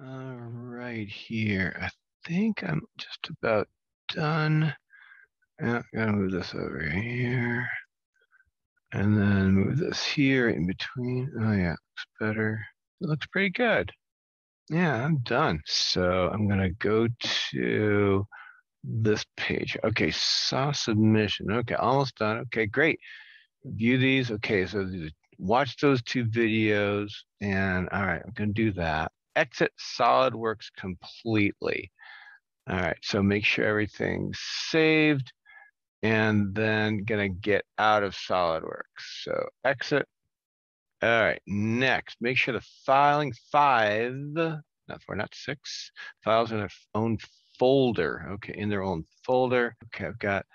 Uh, right here. I think I'm just about done. Yeah, gotta move this over here. And then move this here in between. Oh yeah, looks better. It looks pretty good. Yeah, I'm done. So I'm gonna go to this page. Okay, saw submission. Okay, almost done. Okay, great. View these. Okay, so watch those two videos. And all right, I'm gonna do that. Exit SolidWorks completely. All right, so make sure everything's saved and then gonna get out of SolidWorks. So exit. All right, next, make sure the filing five, not four, not six, files in their own folder. Okay, in their own folder. Okay, I've got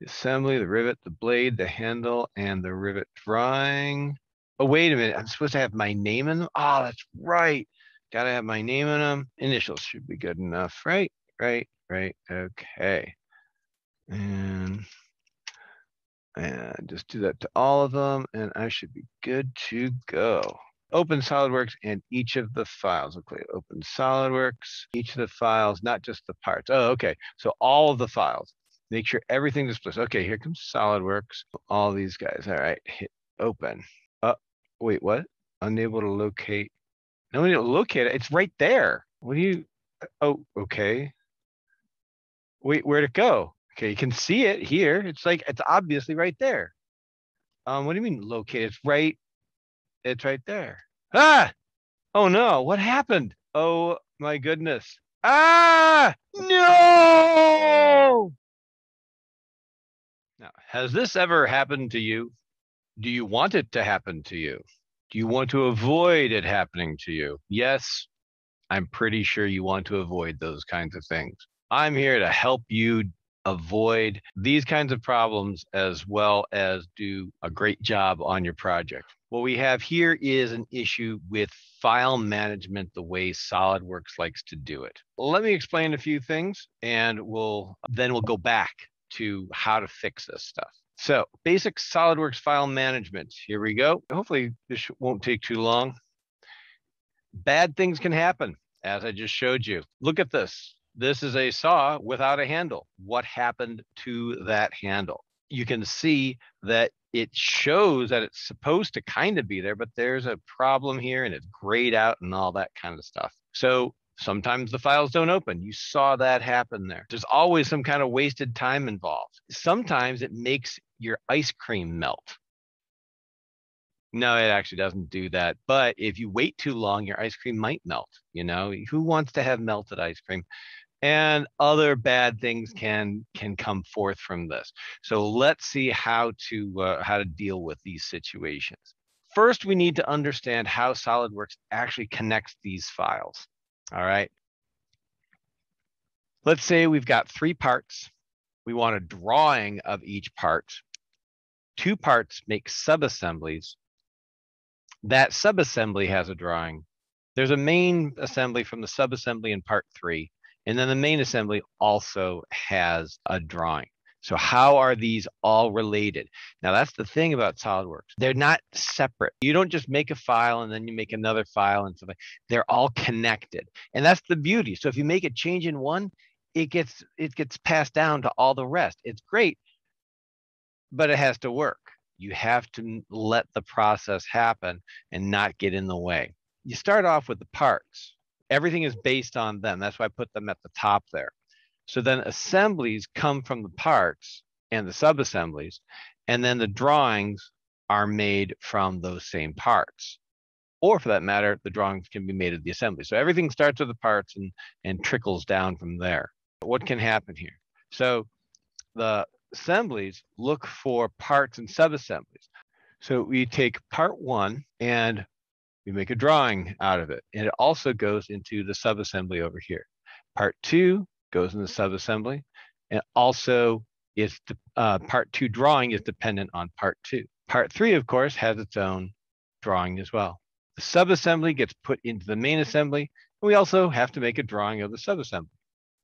the assembly, the rivet, the blade, the handle, and the rivet drawing. Oh, wait a minute, I'm supposed to have my name in them? Oh, that's right. Gotta have my name in them. Initials should be good enough, right? Right, right, okay. And, and just do that to all of them, and I should be good to go. Open SolidWorks and each of the files. Okay, open SolidWorks, each of the files, not just the parts. Oh, okay. So all of the files. Make sure everything displays. Okay, here comes SolidWorks. All these guys. All right, hit open. Uh, wait, what? Unable to locate. No, we don't locate it. It's right there. What do you? Oh, okay. Wait, where'd it go? Okay, you can see it here. It's like it's obviously right there. Um, what do you mean locate? It's right. It's right there. Ah! Oh no! What happened? Oh my goodness! Ah! No! Now, has this ever happened to you? Do you want it to happen to you? Do you want to avoid it happening to you? Yes, I'm pretty sure you want to avoid those kinds of things. I'm here to help you avoid these kinds of problems as well as do a great job on your project. What we have here is an issue with file management the way SolidWorks likes to do it. Let me explain a few things and we'll then we'll go back to how to fix this stuff. So basic SolidWorks file management. Here we go. Hopefully this won't take too long. Bad things can happen, as I just showed you. Look at this. This is a saw without a handle. What happened to that handle? You can see that it shows that it's supposed to kind of be there, but there's a problem here and it's grayed out and all that kind of stuff. So Sometimes the files don't open. You saw that happen there. There's always some kind of wasted time involved. Sometimes it makes your ice cream melt. No, it actually doesn't do that. But if you wait too long, your ice cream might melt. You know, who wants to have melted ice cream? And other bad things can can come forth from this. So let's see how to uh, how to deal with these situations. First, we need to understand how SolidWorks actually connects these files. All right. Let's say we've got three parts. We want a drawing of each part. Two parts make subassemblies. That subassembly has a drawing. There's a main assembly from the subassembly in part three, and then the main assembly also has a drawing. So how are these all related? Now that's the thing about SolidWorks. They're not separate. You don't just make a file and then you make another file and something. They're all connected. And that's the beauty. So if you make a change in one, it gets it gets passed down to all the rest. It's great, but it has to work. You have to let the process happen and not get in the way. You start off with the parts. Everything is based on them. That's why I put them at the top there. So then assemblies come from the parts and the subassemblies, and then the drawings are made from those same parts. Or for that matter, the drawings can be made of the assembly. So everything starts with the parts and, and trickles down from there. What can happen here? So the assemblies look for parts and subassemblies. So we take part one and we make a drawing out of it. And it also goes into the subassembly over here. Part two goes in the subassembly. And also is the uh, part two drawing is dependent on part two. Part three, of course, has its own drawing as well. The subassembly gets put into the main assembly. And we also have to make a drawing of the subassembly.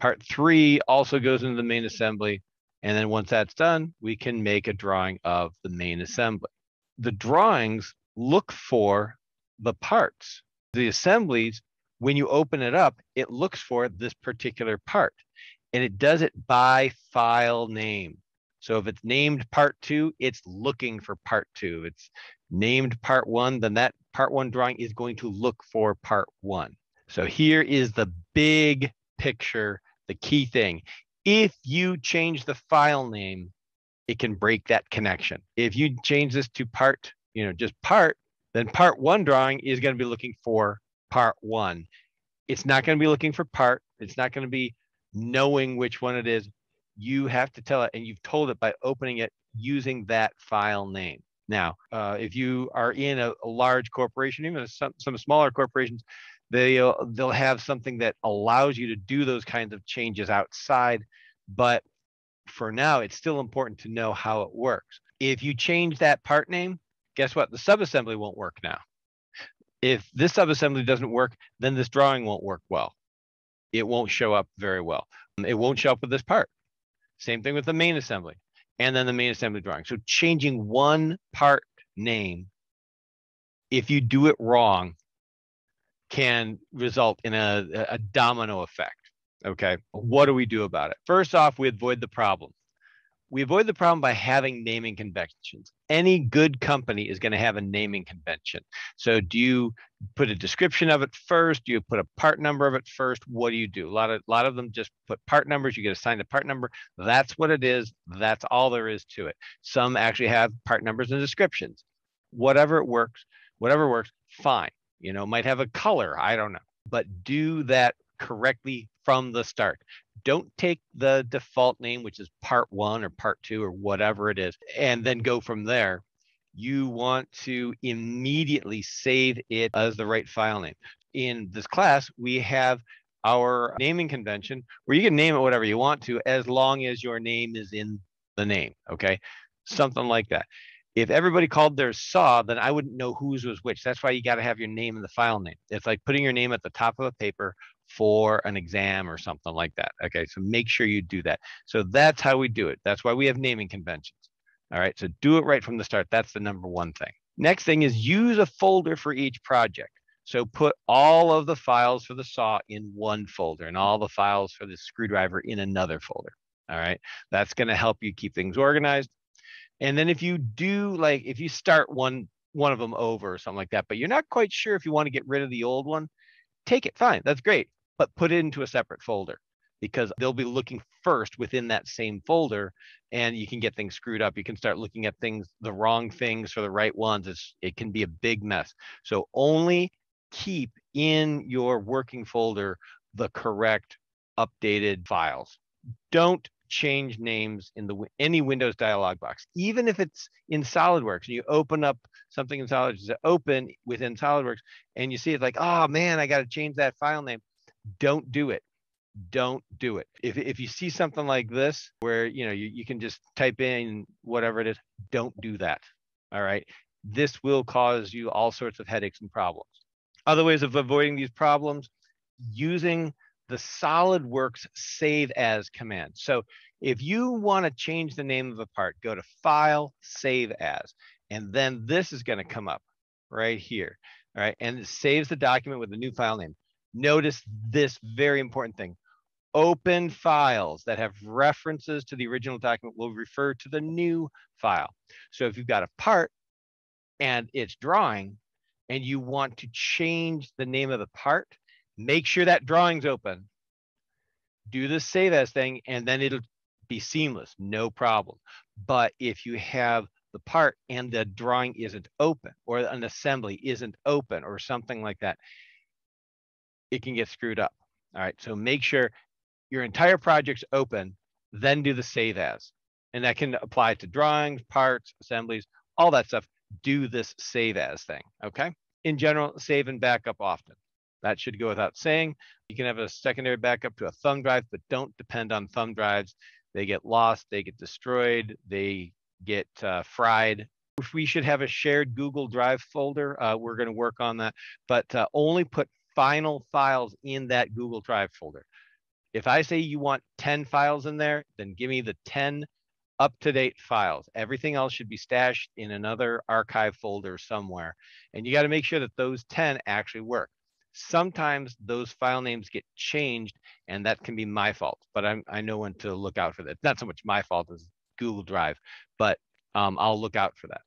Part three also goes into the main assembly. And then once that's done, we can make a drawing of the main assembly. The drawings look for the parts. The assemblies when you open it up, it looks for this particular part and it does it by file name. So if it's named part two, it's looking for part two. It's named part one, then that part one drawing is going to look for part one. So here is the big picture, the key thing. If you change the file name, it can break that connection. If you change this to part, you know, just part, then part one drawing is going to be looking for part one. It's not going to be looking for part. It's not going to be knowing which one it is. You have to tell it, and you've told it by opening it using that file name. Now, uh, if you are in a, a large corporation, even some, some smaller corporations, they'll they'll have something that allows you to do those kinds of changes outside. But for now, it's still important to know how it works. If you change that part name, guess what? The subassembly won't work now. If this subassembly doesn't work, then this drawing won't work well. It won't show up very well. It won't show up with this part. Same thing with the main assembly and then the main assembly drawing. So changing one part name, if you do it wrong, can result in a, a domino effect. Okay. What do we do about it? First off, we avoid the problem we avoid the problem by having naming conventions. Any good company is going to have a naming convention. So do you put a description of it first? Do you put a part number of it first? What do you do? A lot of a lot of them just put part numbers. You get assigned a part number. That's what it is. That's all there is to it. Some actually have part numbers and descriptions. Whatever it works, whatever works, fine. You know, might have a color. I don't know. But do that correctly from the start don't take the default name, which is part one or part two or whatever it is, and then go from there. You want to immediately save it as the right file name. In this class, we have our naming convention where you can name it whatever you want to as long as your name is in the name. Okay. Something like that. If everybody called their saw, then I wouldn't know whose was which. That's why you got to have your name in the file name. It's like putting your name at the top of a paper for an exam or something like that. Okay, so make sure you do that. So that's how we do it. That's why we have naming conventions. All right, so do it right from the start. That's the number one thing. Next thing is use a folder for each project. So put all of the files for the saw in one folder and all the files for the screwdriver in another folder. All right, that's going to help you keep things organized. And then if you do like, if you start one one of them over or something like that, but you're not quite sure if you want to get rid of the old one, take it, fine, that's great but put it into a separate folder because they'll be looking first within that same folder and you can get things screwed up. You can start looking at things, the wrong things for the right ones. It's, it can be a big mess. So only keep in your working folder the correct updated files. Don't change names in the any Windows dialog box, even if it's in SolidWorks. And you open up something in SolidWorks, open within SolidWorks, and you see it's like, oh man, I got to change that file name don't do it don't do it if, if you see something like this where you know you, you can just type in whatever it is don't do that all right this will cause you all sorts of headaches and problems other ways of avoiding these problems using the SolidWorks save as command. So if you want to change the name of a part, go to File, Save As, and then this is going to come up right here. All right, and it saves the document with a new file name. Notice this very important thing. Open files that have references to the original document will refer to the new file. So if you've got a part and it's drawing and you want to change the name of the part, make sure that drawing's open. Do the save as thing and then it'll be seamless, no problem. But if you have the part and the drawing isn't open or an assembly isn't open or something like that, it can get screwed up. All right, so make sure your entire project's open, then do the save as. And that can apply to drawings, parts, assemblies, all that stuff. Do this save as thing, okay? In general, save and backup often. That should go without saying. You can have a secondary backup to a thumb drive, but don't depend on thumb drives. They get lost, they get destroyed, they get uh, fried. If we should have a shared Google Drive folder, uh, we're going to work on that, but uh, only put final files in that Google Drive folder. If I say you want 10 files in there, then give me the 10 up-to-date files. Everything else should be stashed in another archive folder somewhere. And you got to make sure that those 10 actually work. sometimes those file names get changed and that can be my fault, but I'm, I know when to look out for that. Not so much my fault as Google Drive, but um, I'll look out for that.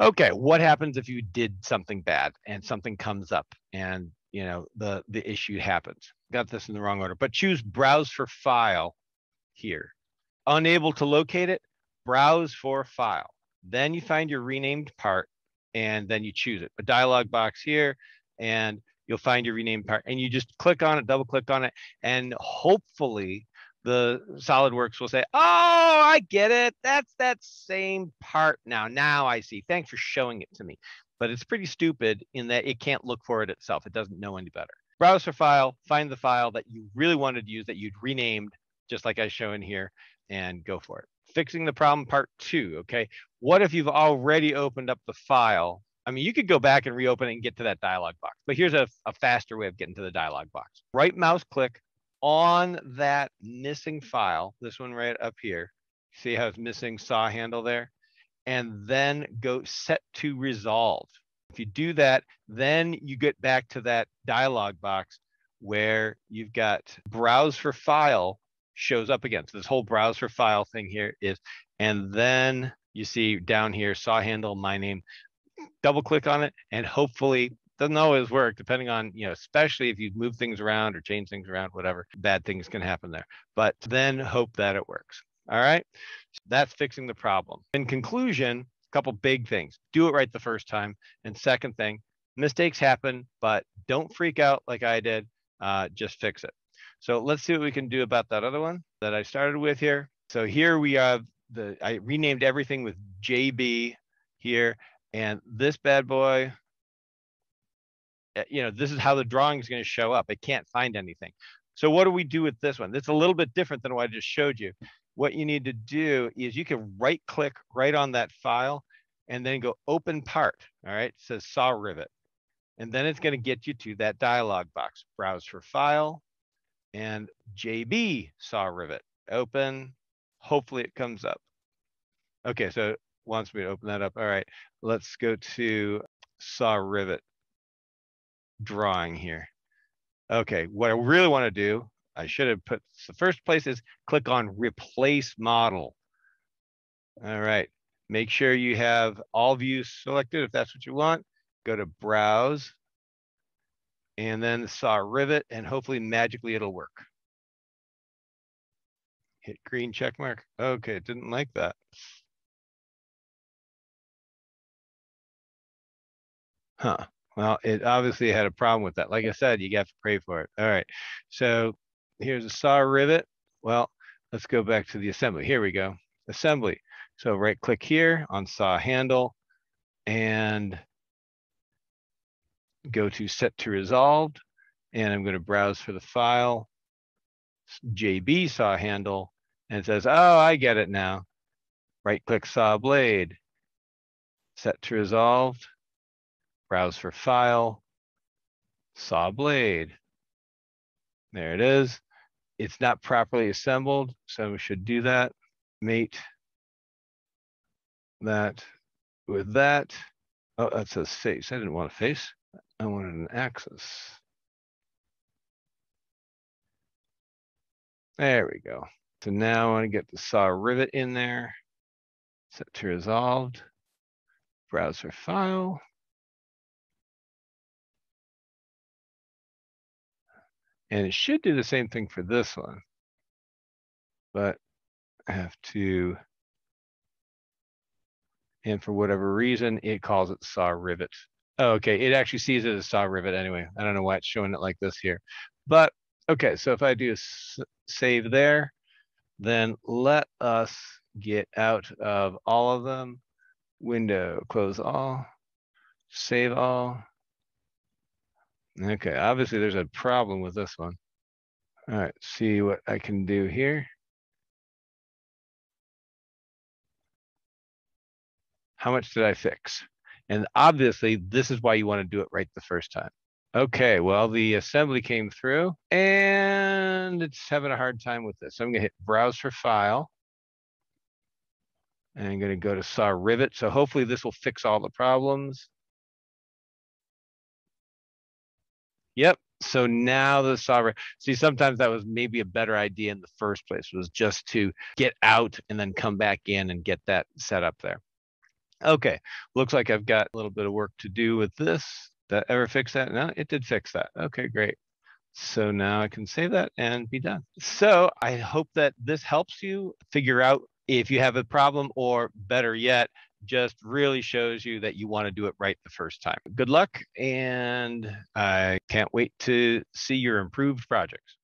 Okay, what happens if you did something bad and something comes up and you know the the issue happens? Got this in the wrong order, but choose browse for file here. Unable to locate it, browse for file. Then you find your renamed part and then you choose it. A dialog box here and you'll find your renamed part and you just click on it, double click on it, and hopefully the SolidWorks will say, "Oh, I get it. That's that same part now. Now I see. Thanks for showing it to me." But it's pretty stupid in that it can't look for it itself. It doesn't know any better. Browse for file, find the file that you really wanted to use that you'd renamed, just like I show in here, and go for it. Fixing the problem part two. Okay. What if you've already opened up the file? I mean, you could go back and reopen it and get to that dialog box, but here's a, a faster way of getting to the dialog box. Right mouse click, on that missing file, this one right up here, see how it's missing saw handle there? And then go set to resolve. If you do that, then you get back to that dialog box where you've got browse for file shows up again. So this whole browse for file thing here is, and then you see down here, saw handle, my name, double click on it, and hopefully doesn't always work depending on you know especially if you move things around or change things around whatever bad things can happen there. But then hope that it works. All right? So that's fixing the problem. In conclusion a couple big things. Do it right the first time. And second thing mistakes happen but don't freak out like i did. Uh, just fix it. So let's see what we can do about that other one that i started with here. So here we have the i renamed everything with jb here. And this bad boy Eh, you know, this is how the drawing is going to show up. It can't find anything. So what do we do with this one? It's a little bit different than what I just showed you. What you need to do is you can right click right on that file and then go open part. All right, it says saw rivet. And then it's going to get you to that dialog box. Browse for file and JB saw rivet. Open. Hopefully it comes up. Okay, so it wants me to open that up. All right, let's go to saw rivet drawing here. Okay, what I really want to do, I should have put the first place is click on replace model. All right, make sure you have all views selected if that's what you want. Go to browse and then saw rivet and hopefully magically it'll work. Hit green check mark. Okay, didn't like that. Huh. Well, it obviously had a problem with that. Like I said, you got to pray for it. All right. So here's a saw rivet. Well, let's go back to the assembly. Here we go. Assembly. So right click here on saw handle and go to set to resolved. And I'm going to browse for the file, JB saw handle, and it says, oh, I get it now. Right click saw blade, set to resolved browse for file, saw blade. There it is. It's not properly assembled, so we should do that. Mate that with that. Oh, that says face. I didn't want a face. I wanted an axis. There we go. So now I want to get the saw rivet in there. Set to resolved. Browser file. And it should do the same thing for this one. But I have to, and for whatever reason, it calls it saw rivet. Oh, okay, it actually sees it as saw rivet anyway. I don't know why it's showing it like this here. But okay, so if I do save there, then let us get out of all of them. Window, close all, save all, Okay, obviously there's a problem with this one. All right, see what I can do here. How much did I fix? And obviously this is why you want to do it right the first time. Okay, well, the assembly came through and it's having a hard time with this. So I'm gonna hit browse for file. And I'm gonna go to saw rivet. So hopefully this will fix all the problems. Yep. So now the software, see, sometimes that was maybe a better idea in the first place was just to get out and then come back in and get that set up there. Okay, looks like I've got a little bit of work to do with this. That ever fix that? No, it did fix that. Okay, great. So now I can save that and be done. So I hope that this helps you figure out if you have a problem or better yet, just really shows you that you want to do it right the first time. Good luck, and I can't wait to see your improved projects.